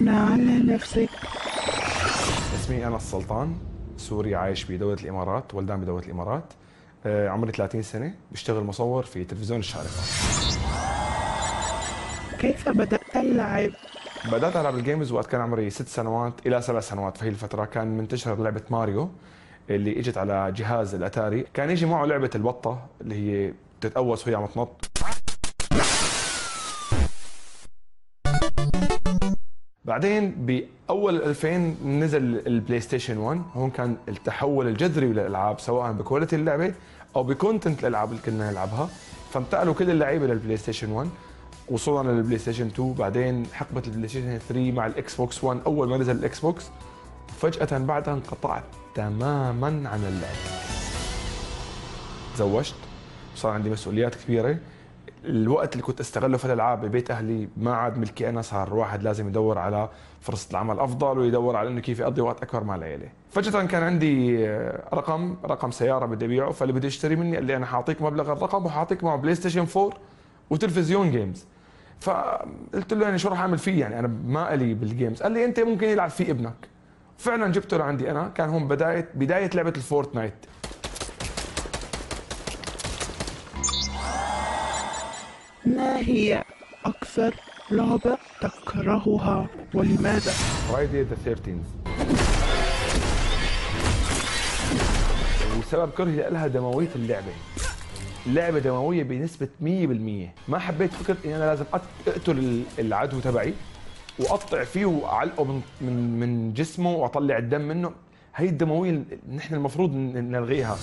عرفنا عن نفسك اسمي أنا السلطان سوري عايش بدولة الإمارات ولدان بدولة الإمارات. آه، عمري 30 سنة بشتغل مصور في تلفزيون الشارقة. كيف بدأت اللعب؟ بدأت ألعب ال games وقت كان عمري ست سنوات إلى سبع سنوات. في هي الفترة كان منتشر لعبة ماريو اللي إجت على جهاز الأتاري. كان يجي معه لعبة البطة اللي هي بتتقوس وهي عم تنط بعدين بأول 2000 نزل ال PlayStation 1 هون كان التحول الجذري للألعاب سواء ب quality اللعبة أو ب content الألعاب اللي كنا نلعبها. فانتقلوا كل اللعيبة لل PlayStation 1 وصولا لل PlayStation 2 بعدين حقبة ال PlayStation 3 مع ال Xbox 1 أول ما نزل ال Xbox فجأة بعدها انقطعت تماما عن اللعب. تزوجت صار عندي مسؤوليات كبيرة. الوقت اللي كنت أستغله في الألعاب ببيت أهلي ما عاد ملكي أنا صار الواحد لازم يدور على فرصة العمل أفضل ويدور على إنه كيف يقضي وقت أكبر مع العيلة. فجأة كان عندي رقم رقم سيارة بدي أبيعه فاللي بده يشتري مني قال لي أنا حاعطيك مبلغ الرقم وحاعطيك معه PlayStation 4 وتلفزيون games فقلت له يعني شو راح أعمل فيه؟ يعني أنا ما ألي بال games قال لي أنت ممكن يلعب فيه ابنك. فعلا جبته لعندي أنا. كان هون بداية بداية لعبة ال Fortnite. ما هي أكثر لعبة تكرهها ولماذا؟ فرايدي ذا 13 وسبب كرهي لها دموية اللعبة. لعبه دموية بنسبة 100% ما حبيت فكرة اني أنا لازم أقتل العدو تبعي وأقطع فيه وأعلقه من من من جسمه وأطلع الدم منه. هي الدموية نحن المفروض نلغيها.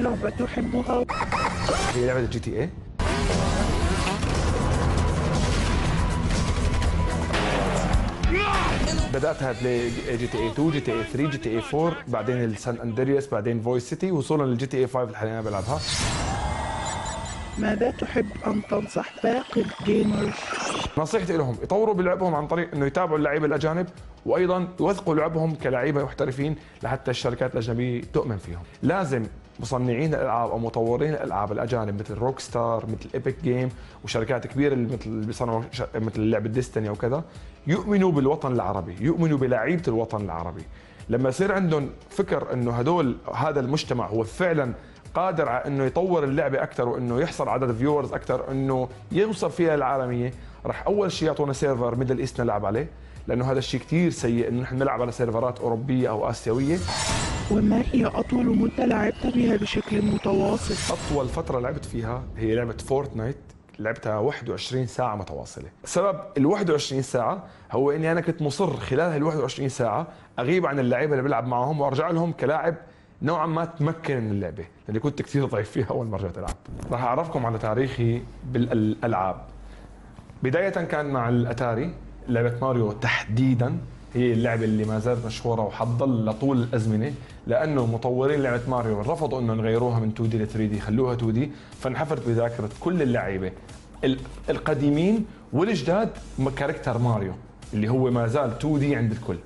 لعبة تحبها. هي لعبة الجي تي اي بدأتها بلاي جي تي اي 2 جي تي اي 3 جي تي اي 4 بعدين ال San Andreas بعدين Vice City وصولا لل GTA 5 اللي حاليا بلعبها ماذا تحب أن تنصح باقي ال gamers؟ نصيحتي لهم يطوروا بلعبهم عن طريق إنه يتابعوا اللعيبة الأجانب وأيضا يوثقوا لعبهم كلاعيبة محترفين لحتى الشركات الأجنبية تؤمن فيهم لازم مصنعين الألعاب أو مطورين الألعاب الأجانب مثل Rockstar مثل Epic Games وشركات كبيرة مثل اللي بيصنعوا مثل لعبة Destiny أو كذا يؤمنوا بالوطن العربي يؤمنوا بلعيبة الوطن العربي. لما يصير عندهم فكر إنه هدول هذا المجتمع هو فعلا قادر على إنه يطور اللعبة أكثر وإنه يحصل عدد viewers أكثر إنه يوصل فيها العالمية راح أول شيء يعطونا server Middle East نلعب عليه لأنه هذا الشيء كثير سيء إنه نحن نلعب على سيرفرات أوروبية أو آسيوية. وما هي اطول مدة لعبت بها بشكل متواصل. أطول فترة لعبت فيها هي لعبة Fortnite لعبتها 21 ساعة متواصلة، سبب ال 21 ساعة هو إني أنا كنت مصر خلال هال 21 ساعة أغيب عن اللعيبة اللي بلعب معهم وأرجع لهم كلاعب نوعا ما تمكن من اللعبة لأني كنت كثير ضعيف فيها أول ما رجعت ألعب. راح أعرفكم على تاريخي بالألعاب. بداية كان مع الأتاري لعبة ماريو تحديدا. هي اللعبة اللي ما زالت مشهورة وحتضل لطول الأزمنة لأنه مطورين لعبة ماريو رفضوا انه يغيروها من 2D ل 3D خلوها 2D. فانحفرت بذاكرة كل اللعيبة القديمين والجداد character Mario اللي هو ما زال 2D عند الكل.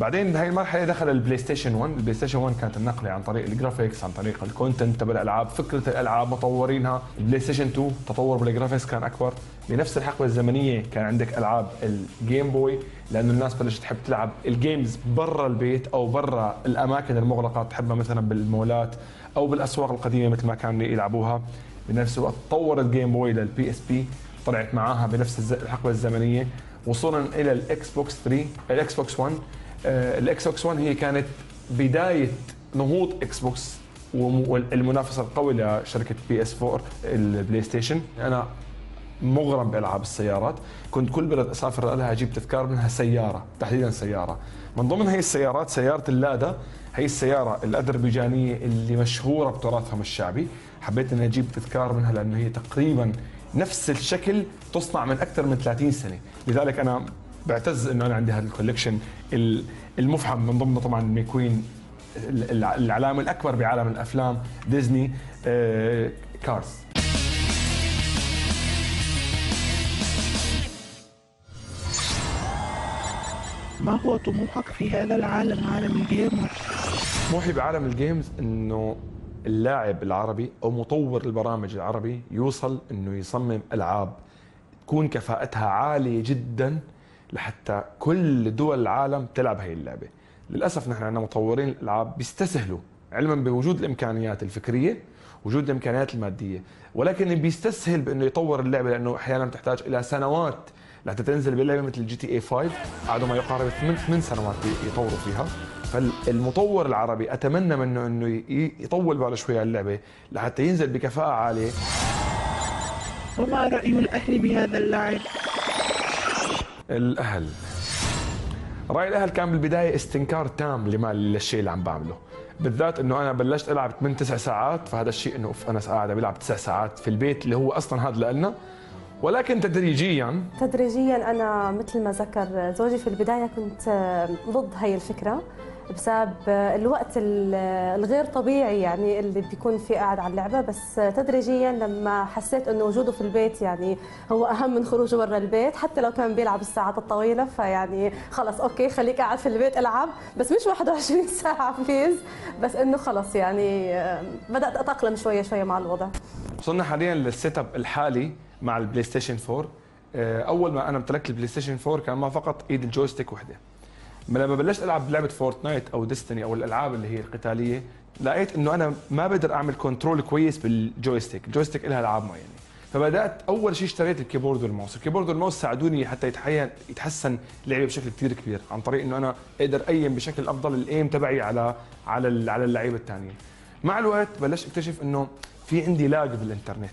بعدين بهي المرحلة دخل ال PlayStation 1 ال PlayStation 1 كانت النقلة عن طريق ال graphics عن طريق ال content تبع الألعاب فكرة الألعاب مطورينها. ال PlayStation 2 تطور بال graphics كان أكبر. بنفس الحقبة الزمنية كان عندك ألعاب ال Game Boy لأنه الناس بلشت تحب تلعب ال games برا البيت أو برا الأماكن المغلقة تحبها مثلا بالمولات أو بالأسواق القديمة مثل ما كانوا يلعبوها. بنفس الوقت طور ال Game Boy لل PSP طلعت معاها بنفس الحقبة الزمنية. وصولا إلى ال Xbox 3 ال Xbox 1 ال Xbox 1 هي كانت بداية نهوض Xbox والمنافسة القوي لشركة PS 4 ال PlayStation أنا مغرم بألعاب السيارات. كنت كل بلد أسافر لها أجيب تذكار منها سيارة تحديدا سيارة. من ضمن هي السيارات سيارة اللادا هي السيارة الأذربيجانية اللي مشهورة بتراثهم الشعبي. حبيت إني أجيب تذكار منها لأنه هي تقريبا نفس الشكل تصنع من أكثر من 30 سنة. لذلك أنا بعتز إنه أنا عندي هذا ال collection المفخم من ضمنه طبعا McQueen العلامة الأكبر بعالم الأفلام Disney Cars ما هو طموحك في هذا العالم عالم ال games؟ طموحي بعالم ال games إنه اللاعب العربي أو مطور البرامج العربي يوصل إنه يصمم ألعاب تكون كفاءتها عالية جدا لحتى كل دول العالم تلعب هي اللعبة. للأسف نحن عندنا مطورين الألعاب بيستسهلوا علما بوجود الإمكانيات الفكرية وجود الإمكانيات المادية. ولكن بيستسهل بإنه يطور اللعبة لأنه أحيانا بتحتاج إلى سنوات لحتى تنزل بلعبه مثل GTA 5 قعدوا ما يقارب 8 سنوات يطوروا فيها. فالمطور العربي أتمنى منه إنه يطول باله شوي اللعبة لحتى ينزل بكفاءة عالية. وما رأي الأهل بهذا اللعب الأهل. رأي الأهل كان بالبداية استنكار تام لما للشيء اللي عم بعمله. بالذات إنه أنا بلشت ألعب 8 9 ساعات فهذا الشيء إنه أنا قاعد بلعب 9 ساعات في البيت اللي هو أصلا هذا لنا ولكن تدريجيا تدريجيا أنا مثل ما ذكر زوجي في البداية كنت ضد هي الفكرة. بسبب الوقت الغير طبيعي يعني اللي بيكون فيه قاعد على اللعبة. بس تدريجيا لما حسيت إنه وجوده في البيت يعني هو أهم من خروجه برا البيت حتى لو كان بيلعب الساعات الطويلة فيعني خلص okay خليك قاعد في البيت العب. بس مش 21 ساعة فيز بس إنه خلص يعني بدأت أتأقلم شوية شوية مع الوضع. وصلنا حاليا لل setup الحالي مع ال PlayStation 4 أول ما أنا امتلكت ال PlayStation 4 كان ما فقط إيد ال joystick وحدة. لما بلشت ألعب لعبة Fortnite أو Destiny أو الألعاب اللي هي القتالية لقيت إنه أنا ما بقدر أعمل control كويس بال joystick ال joystick لها ألعاب معينة. فبدأت أول شيء اشتريت الكيبورد والماوس الكيبورد والماوس ساعدوني حتى يتحين يتحسن لعبي بشكل كثير كبير عن طريق إنه أنا أقدر أ aim بشكل أفضل ال aim تبعي على على على اللعيبة الثانيين مع الوقت بلشت أكتشف إنه في عندي lag بالإنترنت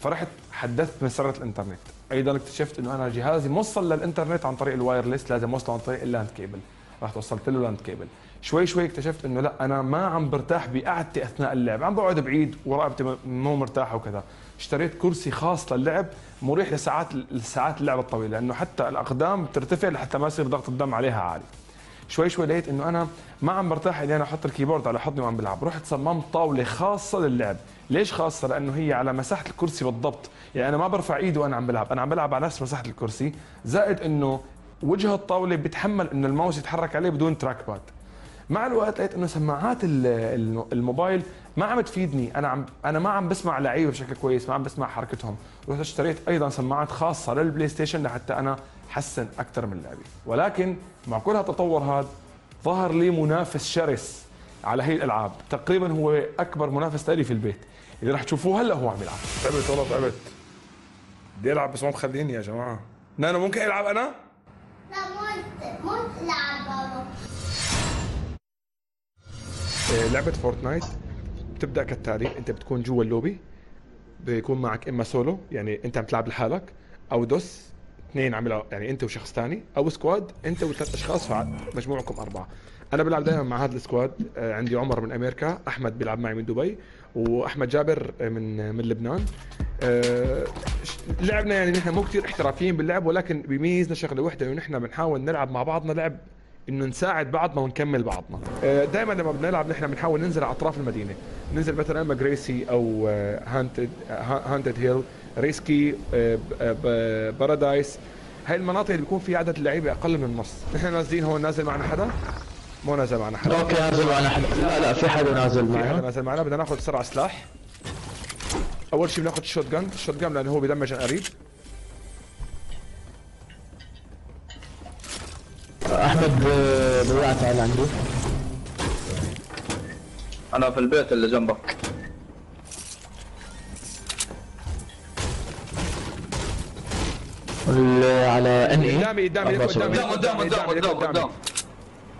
فرحت حدثت من سرعه الإنترنت. أيضا اكتشفت إنه أنا جهازي موصل للإنترنت عن طريق ال wireless لازم أوصله عن طريق ال LAN cable. رحت وصلت له LAN cable. شوي شوي اكتشفت إنه لا أنا ما عم برتاح بقعدتي أثناء اللعب. عم بقعد بعيد ورقبتي مو مرتاحة وكذا. اشتريت كرسي خاص للعب مريح لساعات لساعات اللعب الطويلة لأنه حتى الأقدام بترتفع لحتى ما يصير ضغط الدم عليها عالي. شوي شوي لقيت إنه أنا ما عم برتاح إني أنا أحط ال keyboard على حضني وعم بلعب رحت صممت طاولة خاصة للعب. ليش خاصة؟ لأنه هي على مساحة الكرسي بالضبط. يعني أنا ما برفع إيدي وأنا عم بلعب. أنا عم بلعب على نفس مساحة الكرسي. زائد إنه وجه الطاولة بيتحمل إنه الماوس يتحرك عليه بدون track pad مع الوقت لقيت إنه سماعات الموبايل ما عم تفيدني. أنا عم أنا ما عم بسمع لعيبة بشكل كويس ما عم بسمع حركتهم. رحت اشتريت أيضا سماعات خاصة لل PlayStation لحتى أنا حسن أكثر من لعبي. ولكن مع كل هالتطور هذا ظهر لي منافس شرس على هي الألعاب. تقريبا هو أكبر منافس لي في البيت. اللي راح تشوفوه هلأ هو عم يلعب. تعبت والله تعبت بدي ألعب بس ما مخليني يا جماعة. نانو ممكن ألعب أنا؟ لا مو مو تلعب آه، لعبة Fortnite بتبدأ كالتالي. أنت بتكون جوا اللوبي بيكون معك إما سولو يعني أنت عم تلعب لحالك أو duos اثنين عم يعني أنت وشخص ثاني أو squad أنت وثلاث أشخاص مجموعكم أربعة. أنا بلعب دائما مع هذا ال squad آه، عندي عمر من أمريكا أحمد بيلعب معي من دبي وأحمد جابر من من لبنان. آه، لعبنا يعني نحن مو كثير احترافيين باللعب ولكن بيميزنا شغلة وحدة إنه نحن بنحاول نلعب مع بعضنا لعب إنه نساعد بعضنا ونكمل بعضنا. آه، دائما لما بنلعب نحن بنحاول ننزل على أطراف المدينة. ننزل مثلا أما Greasy أو Haunted Haunted Hills Risky Paradise هاي المناطق اللي بيكون فيها عدد اللعيبة أقل من النص. نحن نازلين هون نازل معنا حدا؟ مو نازل معنا حدا. okay نازل معنا حدا. لا لا في حدا نازل في حدا معنا. نازل معنا. بدنا ناخذ بسرعة سلاح. أول شيء بناخذ ال shotgun ال shotgun لأنه هو بدمج قريب أحمد بياع تعال عندي. أنا في البيت اللي جنبك. اللي على ان اي قدامي قدامي قدامي قدام قدام قدام لك قدام قدام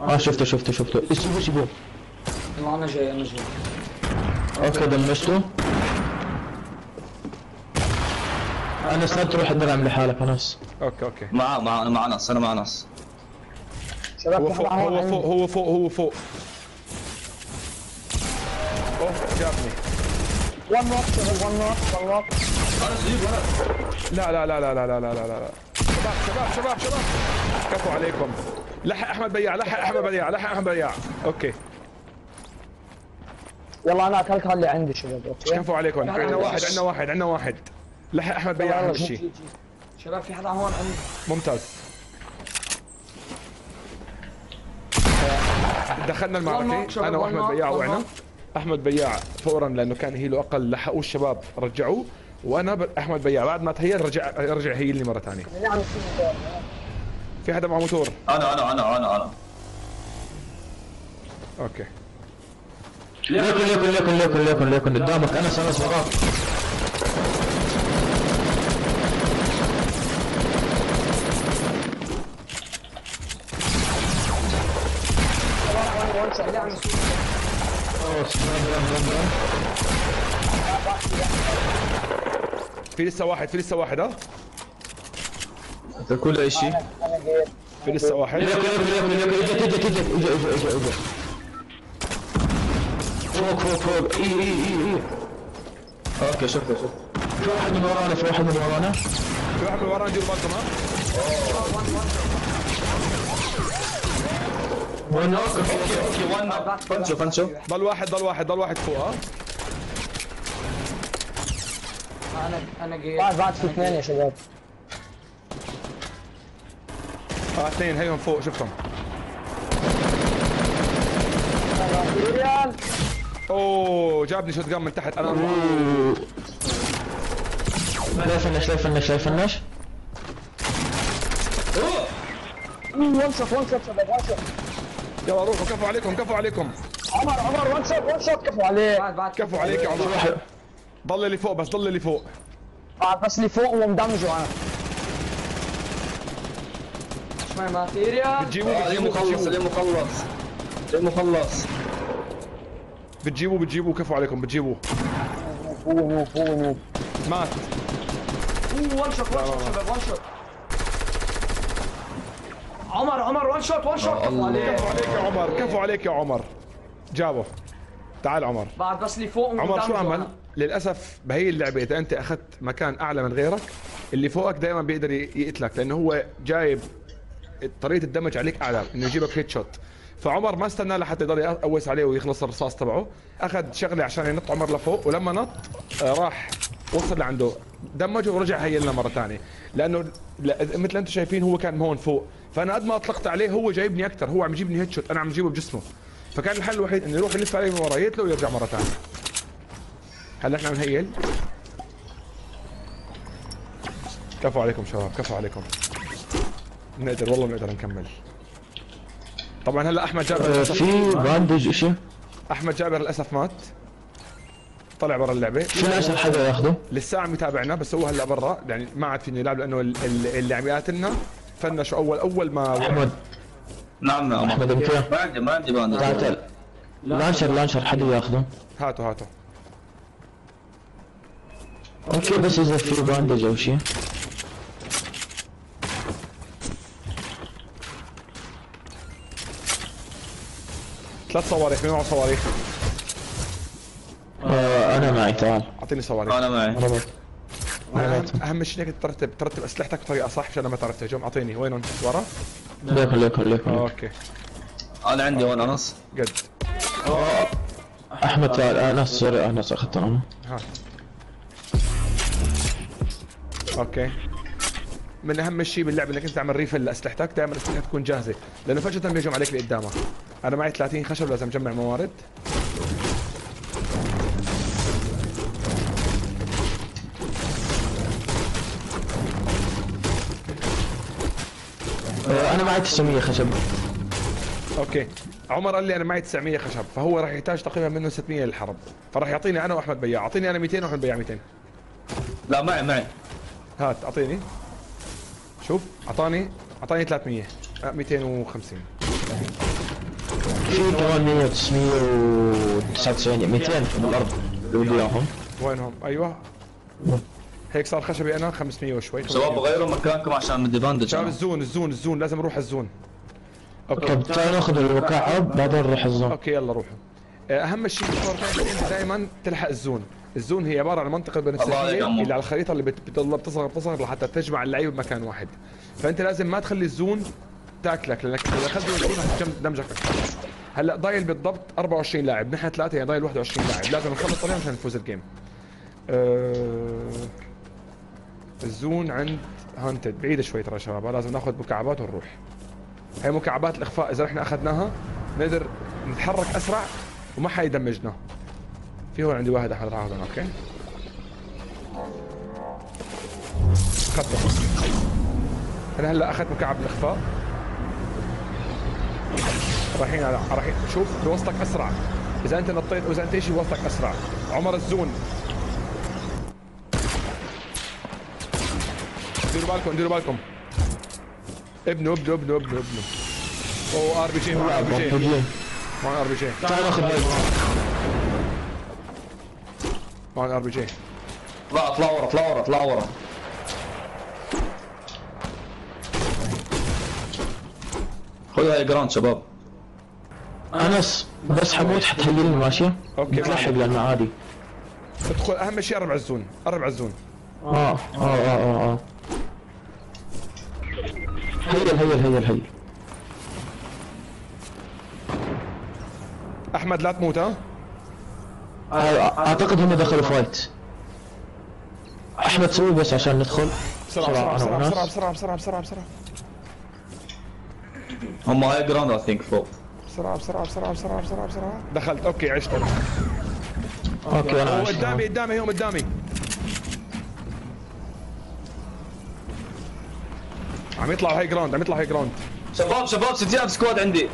آه شفته شفته شفته. إيش إيش يبغى أنا جاي أنا جاي. أوكي دمجته انس لا تروح تدرعم لحالك أنس. أوكي أوكي. مع مع مع ناس أنا مع ناس. هو فوق هو فوق هو فوق هو فوق. اوه جابني أنا سيب ولا لا لا لا لا لا لا لا لا لا. شباب شباب شباب شباب. كفو عليكم. لحق أحمد بياع لحق أحمد بياع لحق أحمد بياع. أوكي. يلا أنا اكلت اللي عندي شباب أوكي؟ كفو عليكم؟ عندنا واحد عندنا واحد عندنا واحد. لحق أحمد بياع أهم شيء شباب في حدا هون عندي؟ ممتاز. دخلنا المعركة. أنا وأحمد بياع وقعنا أحمد بياع فورا لأنه كان هيله أقل لحقوه الشباب رجعوه. وأنا. أحمد بياع بعد ما تهيل رجع رجع هيلني مرة ثانية. في حدا معه موتور؟ أنا أنا أنا أنا أنا. أوكي. ليكن ليكن ليكن ليكن ليكن ليكن قدامك. انس انس وراك وان شوت لا مسؤول أوه، سنايبر، سنايبر. في لسه واحد في لسه واحد ها؟ كل أي شيء. في لسه واحد. اجت اجت اجت اجت اجت فوق فوق فوق. اي اي اي اي okay شفته شفته. في واحد من ورانا في واحد من ورانا. في واحد من ورانا ديروا بالكم ها؟ فنشو فنشو ضل واحد ضل واحد ضل واحد فوق ها. أنا أنا جيت بعد بعد في اثنين يا شباب. آه اثنين هيهم فوق شفتهم. ريال أوه جابني shotgun من تحت. أنا لا finish لا finish لا finish one shot one shot شباب one shot يلا روحوا كفوا عليكم كفوا عليكم. عمر عمر one shot one shot كفوا عليه بعد بعد. كفوا عليك يا عمر. ضل اللي فوق بس ضل اللي فوق. بعد بس اللي فوق ومدمجه أنا. اسمعي material بتجيبوه مخلص علي بتجيبوه مخلص. مخلص. بتجيبوه بتجيبوه. كفوا عليكم هو noob هو noob مات. one shot one shot شباب one shot عمر عمر one shot one shot كفوا عليه كفوا عليك يا عمر. كفوا عليك يا عمر. جابه. تعال عمر. بعد بس اللي فوق عمر شو عمل؟ للأسف بهي اللعبة إذا أنت أخذت مكان أعلى من غيرك اللي فوقك دائما بيقدر يقتلك لأنه هو جايب طريقة الدمج عليك أعلى إنه يجيبك هيت شوت فعمر ما استنى لحتى يضل يقوس عليه ويخلص الرصاص تبعه. أخذ شغلة عشان ينط عمر لفوق ولما نط آه، راح وصل لعنده. دمجه ورجع هي لنا مرة ثانية. لأنه لا- مثل أنتم شايفين هو كان هون فوق. فأنا قد ما أطلقت عليه هو جايبني أكثر هو عم يجيبني هيت شوت أنا عم جيبه بجسمه. فكان الحل الوحيد انه يروح يلف عليه من ورا يقتله ويرجع مرة ثانية هلا إحنا بنهيل كفو عليكم شباب كفو عليكم. بنقدر والله بنقدر نكمل. طبعا هلأ أحمد جابر آه، في باندج إشي؟ أحمد جابر للأسف مات. طلع برا اللعبة. في ناس حدا ياخذه لسه عم يتابعنا بس هو هلأ برا. يعني ما عاد فيني يلعب لأنه ال- ال- اللي عم يقاتلنا فنشوا اول أول ما أحمد. نعم عمر أحمد انت ما عندي ما عندي bandage تعال launcher launcher حدا ياخذه؟ هاتوا هاتوا. okay بس إذا في bandage أو شيء ثلاث صواريخ مين معه صواريخ. آه أنا معي تعال. أعطيني صواريخ. أنا معي. اهم شيء إنك ترتب ترتب أسلحتك بطريقة صح عشان لما تعرف تهجم أعطيني وينهم ورا؟ ليكن ليكن ليكن okay. أنا عندي هون أنس؟ قد أحمد تعال انس sorry انس أخذت أنا. ها. okay. من أهم الشيء باللعبه إنك أنت تعمل refill لأسلحتك دائما أسلحتك تكون جاهزة. لأنه فجأة بيهجم عليك اللي قدامك أنا معي 30 خشب لازم أجمع موارد. أنا معي 900 خشب. أوكي. عمر قال لي أنا معي 900 خشب فهو راح يحتاج تقريبا منه 600 للحرب. فراح يعطيني أنا وأحمد بياع. أعطيني أنا 200 وأحمد بياع 200 لا معي معي. هات أعطيني. شوف أعطاني أعطاني 300 آه، 250 في كمان 100 999 200 بالارض اللي بدي اياهم وينهم؟ أيوه. هيك صار خشبي أنا 500 وشوي. شباب غيروا مكانكم عشان بدي bandage شباب. الزون الزون الزون. لازم نروح الزون. أوكي. طب تعال ناخذ المكعب بعدين نروح ال zone. okay يلا روحوا. آه، أهم شيء دائما تلحق ال zone. ال zone هي عبارة عن منطقة بنفسجيه. اللي على الخريطة اللي بت- بتضل بتصغر بتصغر لحتى تجمع اللعيبة بمكان واحد. فأنت لازم ما تخلي ال zone تاكلك لأنك إذا أخذت ال zone حتدمجك. أكثر هلأ ضايل بالضبط 24 لاعب. نحن ثلاثة يعني ضايل 21 لاعب. لازم نخلص عليهم عشان نفوز ال game أه... ال zone عند Haunted. بعيدة شوي ترى شباب لازم ناخذ مكعبات ونروح. هي مكعبات الإخفاء إذا إحنا أخذناها نقدر نتحرك أسرع وما حيدمجنا. في هون عندي واحد أحد راح okay. أنا هلأ أخذت مكعب الإخفاء. رايحين على رايحين شوف بوصلك أسرع. إذا أنت نطيت أو إذا أنت شيء بوصلك أسرع؟ عمر ال zone. ديروا بالكم ديروا بالكم. ابنوا ابنوا ابنوا ابنوا ابنوا. اوه آر بي جي معنا آر بي جي. هجوم معنا RPG. تعال ناخذ معنا RPG. اطلع اطلع ورا اطلع ورا اطلع ورا. خذ high ground شباب. أنس بس حموت حتهيلني ماشي؟ okay، بتلحق. لأنه عادي. ادخل أهم شيء قرب على ال zone قرب على ال zone. آه آه آه آه آه. heal heal heal heal. أحمد لا تموت ها؟ أعتقد هم دخلوا فايت. أحمد سوي بس عشان ندخل. بسرعة بسرعة بسرعة. بسرعة بسرعة بسرعة بسرعة هم هاي جراند اي ثينك فوق بسرعة بسرعة بسرعة بسرعة بسرعة بسرعة. دخلت. أوكي عشت. أوكي أنا. قدامي قدامي هم قدامي. عم يطلعوا هاي جراوند عم يطلعوا هاي جراوند شباب شباب ستياب سكواد عندي.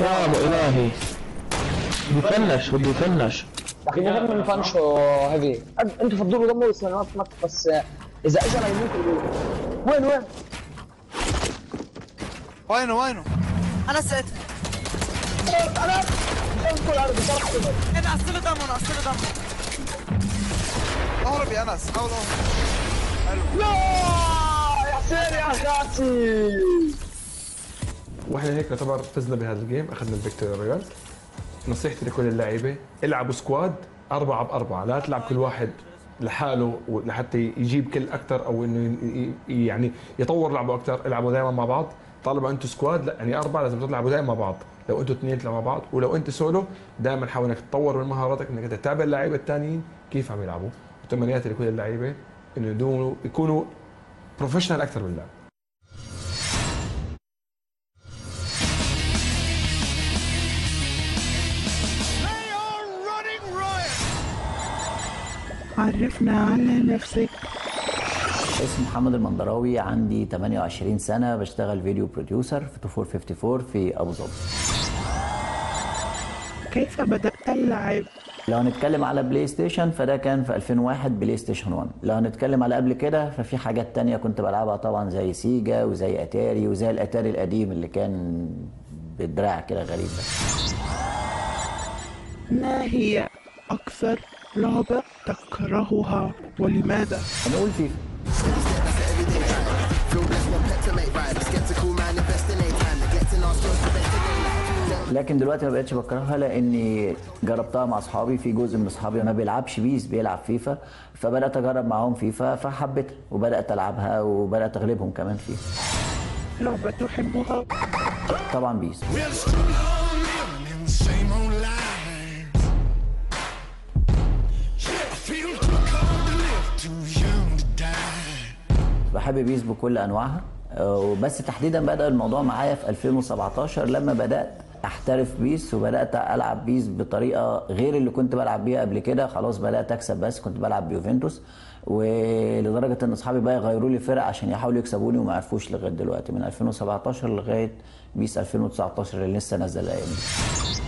يا ابو الهي بيفنش بده يفنش أخي ما نفنشوا هيفي أنتوا فضلوا دمروا السنوات مات بس إذا اجى يموت وين وين؟ وينه وينه؟ أنا سقت أنا أنقل على بصراحه أنا أصل دمه أصل دمه اهرب يا انس حاول لا! يا حسين يا وإحنا هيك يعتبر فزنا بهذا ال game. أخذنا ال victory royale نصيحتي لكل اللعيبه العبوا squad أربعة بأربعة. لا تلعب كل واحد لحاله لحتى يجيب كل أكثر أو إنه ي- ي- يعني يطور لعبه أكثر العبوا دائما مع بعض. طالما أنتم squad لا يعني أربعة لازم تلعبوا دائما مع بعض. لو أنتم اثنين تلعبوا مع بعض. ولو أنت سولو دائما حاول إنك تطور من مهاراتك إنك تتابع اللعيبه الثانيين كيف عم يلعبوا. وتمنياتي لكل اللعيبة إنه يكونوا professional أكثر باللعب. عرفنا على نفسك. اسمي محمد المندراوي عندي 28 سنة بشتغل video producer في 2454 في أبو ظبي. كيف بدأت اللعب؟ لو هنتكلم على PlayStation فده كان في 2001 PlayStation 1 لو هنتكلم على قبل كده ففي حاجات تانية كنت بلعبها طبعا زي Sega وزي أتاري وزي الأتاري القديم اللي كان بالدراع كده غريب. ما هي أكثر لعبة تكرهها ولماذا؟ هنقول فيفا. لكن دلوقتي ما بقتش بكرهها لاني جربتها مع اصحابي. في جزء من اصحابي ما بيلعبش بيس بيلعب فيفا فبدأت اجرب معاهم فيفا فحبيتها وبدأت العبها وبدأت اغلبهم كمان فيها لعبة تحبها طبعا بيس. بحب بيس بكل انواعها. وبس تحديدا بدأ الموضوع معايا في 2017 لما بدأت أحترف بيس وبدأت ألعب بيس بطريقة غير اللي كنت بلعب بيها قبل كده. خلاص بدأت أكسب بس كنت بلعب بيوفنتوس. ولدرجة إن أصحابي بقى يغيروا لي فرق عشان يحاولوا يكسبوني وما عرفوش لغاية دلوقتي. من 2017 لغاية بيس 2019 اللي لسه نازلة الأيام دي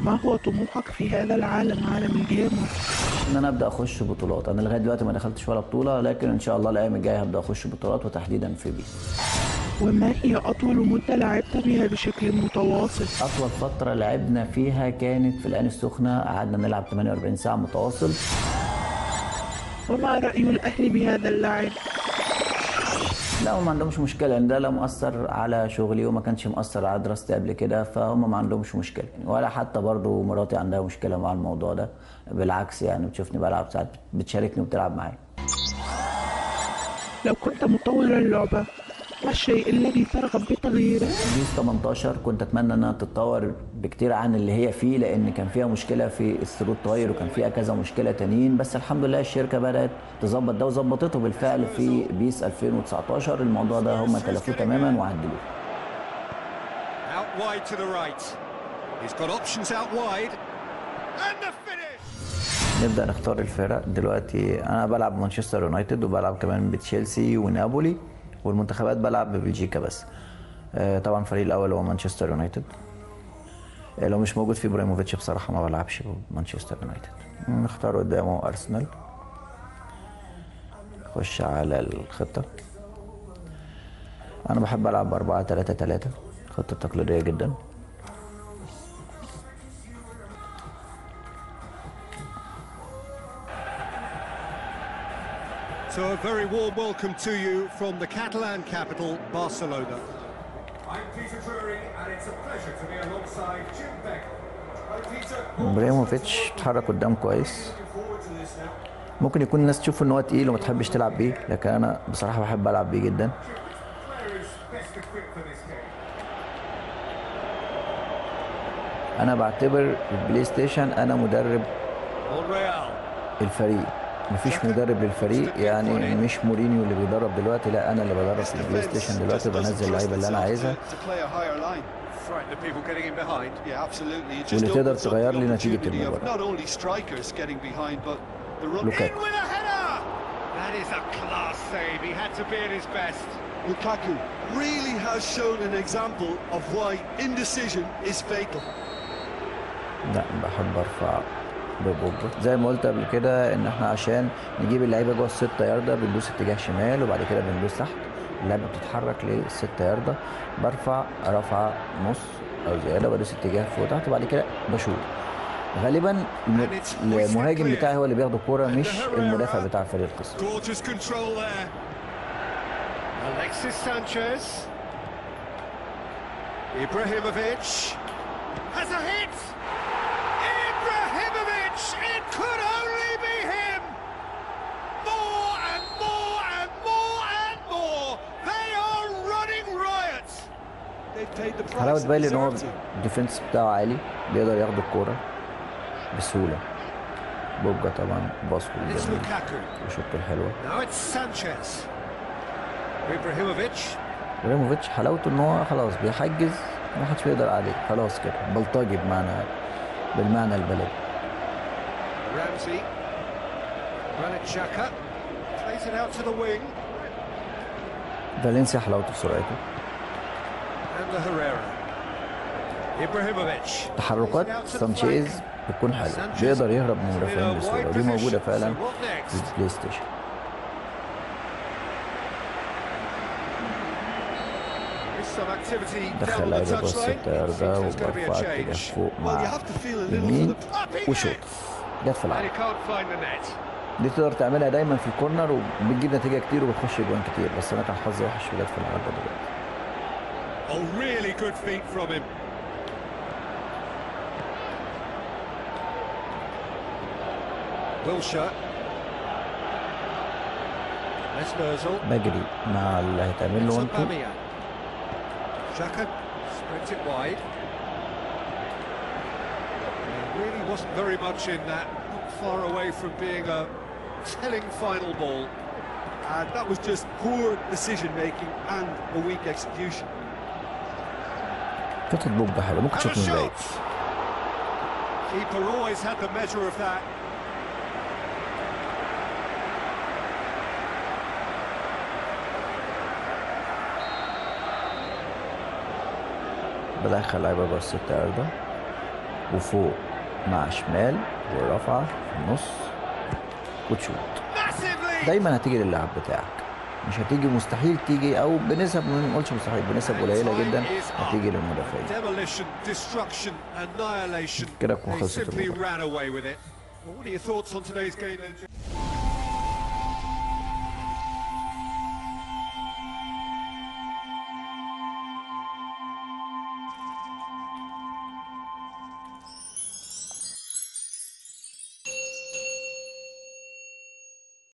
ما هو طموحك في هذا العالم عالم ال gamer؟ إن أنا أبدأ أخش بطولات. أنا لغاية دلوقتي ما دخلتش ولا بطولة لكن إن شاء الله الأيام الجاية هبدأ أخش بطولات وتحديدا في بيس. وما هي أطول مدة لعبت بها بشكل متواصل؟ أطول فترة لعبنا فيها كانت في العين السخنة. قعدنا نلعب 48 ساعة متواصل. وما رأي الأهل بهذا اللعب؟ لا هم ما عندهمش مشكلة. لأن ده لا مؤثر على شغلي وما كانش مؤثر على دراستي قبل كده فهم ما عندهمش مشكلة. ولا حتى برضو مراتي عندها مشكلة مع الموضوع ده. بالعكس يعني بتشوفني بلعب ساعات بتشاركني وبتلعب معايا. لو كنت مطور اللعبة ما الشيء الذي ترغب بتغييره؟ بيس 18 كنت أتمنى إنها تتطور بكتير عن اللي هي فيه لأن كان فيها مشكلة في الثروت تاير وكان فيها كذا مشكلة تانيين بس الحمد لله الشركة بدأت تظبط ده وظبطته بالفعل في بيس 2019 الموضوع ده هم تلافوه تماما وعدلوه Out wide to the right. He's got options out wide. And the finish! نبدأ نختار الفرق دلوقتي أنا بلعب مانشستر يونايتد وبلعب كمان بتشيلسي ونابولي والمنتخبات بلعب ببلجيكا بس. آه، طبعا الفريق الأول هو مانشستر يونايتد. آه، لو مش موجود في إبراهيموفيتش بصراحة ما بلعبش بمانشستر يونايتد. نختار قدامه أرسنال. نخش على الخطة. أنا بحب ألعب 4 3 3 خطة تقليدية جدا. So a very warm welcome to you from the Catalan capital, Barcelona. I'm Peter Drury and it's a pleasure to be alongside Jim Beck. ابراهيموفيتش اتحرك قدام كويس. ممكن يكون الناس تشوف ان هو تقيل وما تحبش تلعب بيه لكن أنا بصراحة بحب ألعب بيه جدا. أنا بعتبر البلاي ستيشن أنا مدرب الفريق. مفيش مدرب للفريق يعني مش مورينيو اللي بيدرب دلوقتي لا أنا اللي بدرب في البلاي ستيشن دلوقتي بنزل اللعيبة اللي أنا عايزها. واللي تقدر تغير لي نتيجة المباراة. لوكاكو. Really has shown an example of why indecision is fatal. لا بحب أرفع زي ما قلت قبل كده إن إحنا عشان نجيب اللعيبة جوه الستة ياردة بندوس اتجاه شمال وبعد كده بندوس تحت. اللعبه بتتحرك للستة ياردة. برفع رفعه نص أو زيادة بدوس اتجاه فوق تحت وبعد كده بشوط. غالبا الم- المهاجم بتاعي هو اللي بياخد الكوره مش المدافع بتاع فريق الخصم Gorgeous control there. Alexis Sanchez. Ibrahimovic. Has a hit. حلاوة بالي إن هو. الديفنس بتاعه عالي بيقدر ياخد الكورة بسهولة بوجبا طبعا Lukaku. وشوطة الحلوه. إبراهيموفيتش حلاوته إن هو خلاص بيحجز ما حدش بيقدر عليه خلاص كده بلطجي بمعنى بالمعنى البلدي. فالنسيا حلاوته في سرعته And the Herrera. Ibrahimovic. تحركات سانشيز بتكون حلوة. بيقدر يهرب من المدافعين بسهولة. ودي موجودة فعلا في البلاي ستيشن. دخل لعيبة جوه touchline. الستة ياردة There's going to be a وبرفع اتجاه change. فوق مع يمين وشوط. جت في العرض. دي تقدر تعملها دايما في الكورنر وبتجيب نتيجة كتير وبتخش جوان كتير. بس أنا كان حظي وحش وجت في العرض دلوقتي. Oh, really good feet from him. Wilshire. That's Merzel. Bagley. Nah, Allah, I will. Shaka spreads it wide. He really wasn't very much in that. Not far away from being a telling final ball. And that was just poor decision-making and a weak execution. شوطة بوجبا حلوة ممكن تشوط من بعيد! Keeper always had the measure of that. بدخل لعيبه وفوق مع شمال والرفعه في النص Massively! دايما هتيجي للاعب بتاعك مش هتيجي مستحيل تيجي أو بنسب ما نقولش مستحيل بنسب قليلة جدا هتيجي للمدافعين. كده تكون خلصت